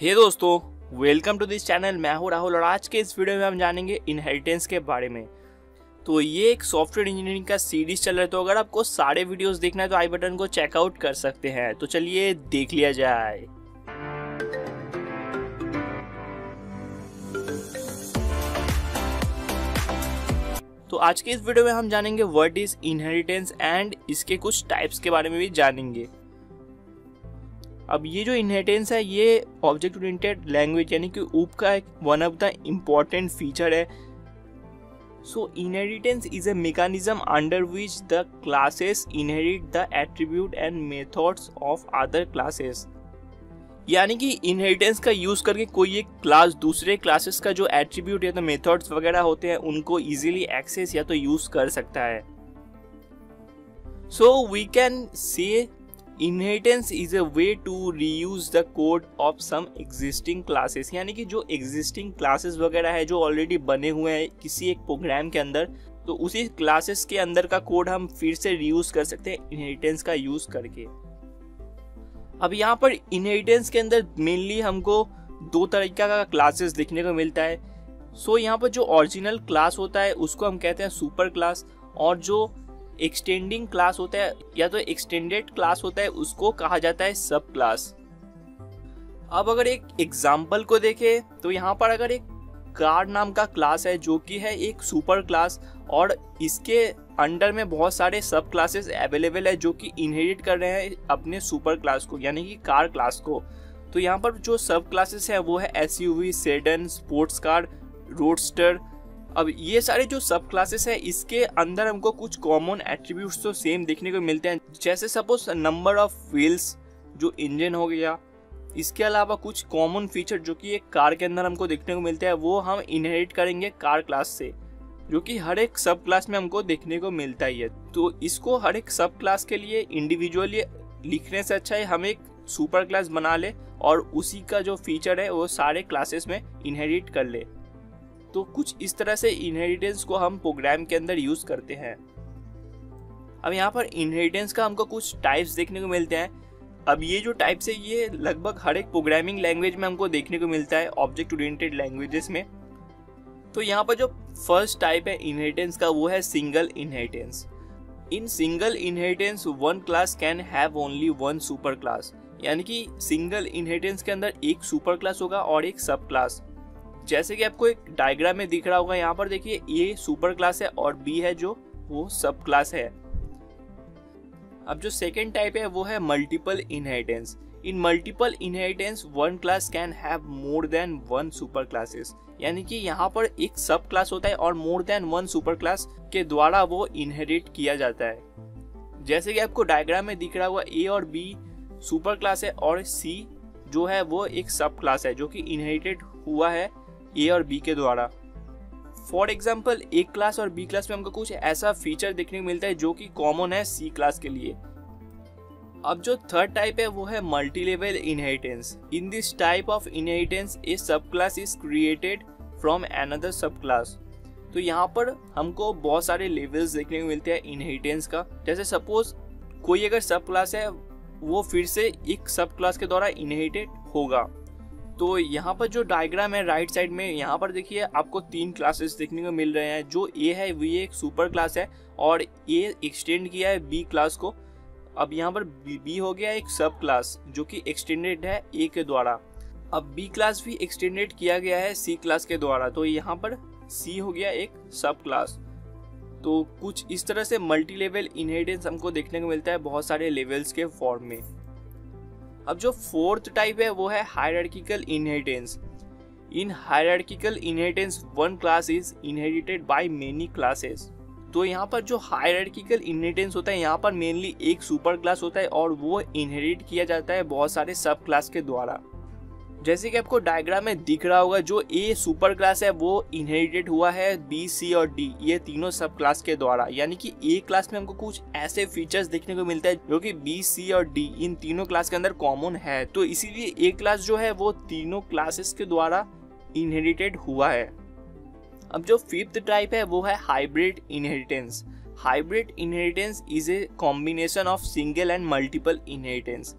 हे दोस्तों welcome to this channel मैं हूँ राहुल और आज के इस वीडियो में हम जानेंगे इनहेरिटेंस के बारे में। तो ये एक सॉफ्टवेयर इंजीनियरिंग का सीरीज़ चल रहा है तो अगर आपको सारे वीडियोस देखना है तो आई बटन को चेकआउट कर सकते हैं। तो चलिए देख लिया जाए। तो आज के इस वीडियो में हम जानेंगे वर्ड इज़ इनहेरिटेंस एंड इसके कुछ टाइप्स के बारे में भी जानेंगे। अब ये जो इनहेरिटेंस है, ये ऑब्जेक्ट ओरिएंटेड लैंग्वेज यानी कि ऊप का एक one of the important feature है। So inheritance is a mechanism under which the classes inherit the attribute and methods of other classes यानी कि इनहेरिटेंस का यूज़ करके कोई एक क्लास दूसरे क्लासेस का जो एट्रीब्यूट या तो मेथड्स वगैरह होते हैं, उनको इजीली एक्सेस या तो यूज़ कर सकता है। So we can say inheritance is a way to reuse the code of some existing classes यानी कि जो एग्जिस्टिंग क्लासेस वगैरह है जो ऑलरेडी बने हुए हैं किसी एक प्रोग्राम के अंदर तो उसी क्लासेस के अंदर का कोड हम फिर से रीयूज कर सकते हैं इनहेरिटेंस का यूज़ करके। अब यहाँ पर इनहेरिटेंस के अंदर मेनली हमको दो तरीका का क्लासेस देखने को मिलता है। सो so, यहाँ पर जो ओरिजिनल क्लास होता है उसको हम कहते हैं सुपर क्लास और जो एक्सटेंडिंग क्लास होता है, या तो एक्सटेंडेड क्लास होता है, उसको कहा जाता है सब क्लास अब अगर एक एग्ज़ाम्पल को देखें तो यहाँ पर अगर एक कार नाम का क्लास है, जो कि है एक सुपर क्लास और इसके अंडर में बहुत सारे सब क्लासेस अवेलेबल है, जो कि इनहेरिट कर रहे हैं अपने सुपर क्लास को, यानी कि कार क्लास को। तो यहाँ पर जो सब क्लासेस है, वो है S U V sedan sports car roadster अब ये सारे जो सब क्लासेस है, इसके अंदर हमको कुछ कॉमन एट्रीब्यूट्स तो सेम देखने को मिलते हैं। जैसे सपोज़ नंबर ऑफ़ व्हील्स जो इंजन हो गया, इसके अलावा कुछ कॉमन फीचर जो कि एक कार के अंदर हमको देखने को मिलते हैं, वो हम इनहेरिट करेंगे कार क्लास से, जो कि हर एक सब क्लास में हमको देखने को मिलता ही है। तो इसको हर एक सब क्लास के लिए इंडिविजुअली लिखने से अच्छा है, हम एक सुपर क्लास बना ले और उसी का जो फीचर है, वो सारे क्लासेस में इनहेरिट कर ले। तो कुछ इस तरह से इनहेरिटेंस को हम प्रोग्राम के अंदर यूज़ करते हैं। अब यहाँ पर इनहेरिटेंस का हमको कुछ टाइप्स देखने को मिलते हैं। अब ये जो टाइप्स है, ये लगभग हर एक प्रोग्रामिंग लैंग्वेज में हमको देखने को मिलता है ऑब्जेक्ट ओरिएंटेड लैंग्वेजेस में। तो यहाँ पर जो फ़र्स्ट टाइप है इनहेरिटेंस का, वो है single inheritance in single inheritance one class can have only one super class यानी कि सिंगल इनहेरिटेंस के अंदर एक सुपर क्लास होगा और एक सब क्लास जैसे कि आपको एक डायग्राम में दिख रहा होगा, यहाँ पर देखिए ए सुपर क्लास है और बी है जो, वो सब क्लास है। अब जो सेकेंड टाइप है, वो है multiple inheritance in multiple inheritance one class can have more than one super classes यानी कि यहाँ पर एक सब क्लास होता है और more than one super class के द्वारा वो इनहेरिट किया जाता है। जैसे कि आपको डायग्राम में दिख रहा हुआ ए और बी सुपर क्लास है और सी जो है, वो एक सब क्लास है जो कि इनहेरिटेड हुआ है। ए और बी के द्वारा। फॉर एग्ज़ाम्पल ए क्लास और बी क्लास में हमको कुछ ऐसा फीचर देखने को मिलता है जो कि कॉमन है सी क्लास के लिए। अब जो थर्ड टाइप है, वो है multi level inheritance in this type of inheritance a sub class is created from another sub class तो यहाँ पर हमको बहुत सारे लेवल्स देखने को मिलते हैं इनहेरिटेंस का। जैसे सपोज़ कोई अगर सब क्लास है, वो फिर से एक सब क्लास के द्वारा इनहेरिटेड होगा। तो यहाँ पर जो डायग्राम है राइट साइड में, यहाँ पर देखिए आपको तीन क्लासेस देखने को मिल रहे हैं। जो ए है वो एक सुपर क्लास है और ए एक्सटेंड किया है बी क्लास को। अब यहाँ पर बी हो गया एक सब क्लास जो कि एक्सटेंडेड है ए के द्वारा। अब बी क्लास भी एक्सटेंडेड किया गया है सी क्लास के द्वारा तो यहाँ पर सी हो गया एक सब क्लास तो कुछ इस तरह से मल्टी लेवल इनहेरिटेंस हमको देखने को मिलता है बहुत सारे लेवल्स के फॉर्म में। अब जो फोर्थ टाइप है, वो है hierarchical inheritance in hierarchical inheritance one class is inherited by many classes तो यहाँ पर जो हायरार्किकल इनहेरिटेंस होता है, यहाँ पर मेनली एक सुपर क्लास होता है और वो इनहेरिट किया जाता है बहुत सारे सब क्लास के द्वारा. जैसे कि आपको डायग्राम में दिख रहा होगा, जो ए सुपर क्लास है, वो इनहेरिटेड हुआ है बी सी और डी ये तीनों सब क्लास के द्वारा। यानी कि ए क्लास में हमको कुछ ऐसे फीचर्स देखने को मिलते हैं, जो कि बी सी और डी इन तीनों क्लास के अंदर कॉमन है। तो इसीलिए ए क्लास जो है, वो तीनों क्लासेस के द्वारा इनहेरिटेड हुआ है। अब जो फिफ्थ टाइप है, वो है hybrid inheritance hybrid inheritance is a combination of single and multiple inheritance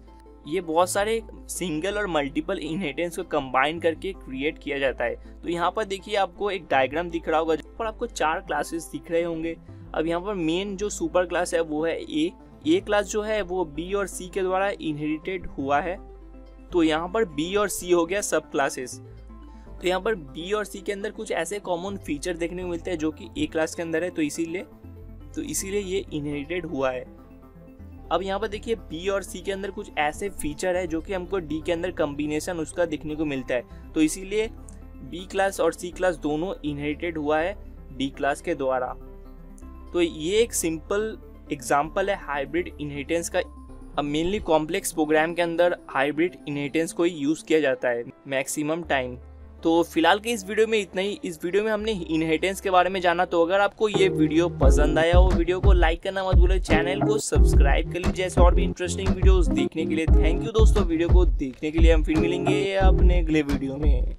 ये बहुत सारे सिंगल और मल्टीपल इनहेरिटेंस को कंबाइन करके क्रिएट किया जाता है। तो यहाँ पर देखिए आपको एक डायग्राम दिख रहा होगा पर आपको चार क्लासेस दिख रहे होंगे। अब यहाँ पर मेन जो सुपर क्लास है, वो है ए ए क्लास जो है, वो बी और सी के द्वारा इनहेरिटेड हुआ है। तो यहाँ पर बी और सी हो गया सब क्लासेस तो यहाँ पर बी और सी के अंदर कुछ ऐसे कॉमन फीचर देखने को मिलते हैं, जो कि ए क्लास के अंदर है तो इसीलिए तो इसीलिए ये इनहेरिटेड हुआ है। अब यहाँ पर देखिए बी और सी के अंदर कुछ ऐसे फीचर है जो कि हमको डी के अंदर कम्बिनेशन उसका देखने को मिलता है। तो इसीलिए बी क्लास और सी क्लास दोनों इनहेरिटेड हुआ है डी क्लास के द्वारा। तो ये एक सिंपल एग्ज़ाम्पल है हाइब्रिड इनहेरिटेंस का। अब मेनली कॉम्प्लेक्स प्रोग्राम के अंदर हाइब्रिड इनहेरिटेंस को ही यूज़ किया जाता है मैक्सिमम टाइम तो फ़िलहाल के इस वीडियो में इतना ही। इस वीडियो में हमने इनहेरिटेंस के बारे में जाना तो अगर आपको ये वीडियो पसंद आया हो, वीडियो को लाइक करना मत बोले चैनल को सब्सक्राइब कर लीजिए, ऐसे और भी इंटरेस्टिंग वीडियोस देखने के लिए। थैंक यू दोस्तों, वीडियो को देखने के लिए हम फिर मिलेंगे अपने अगले वीडियो में।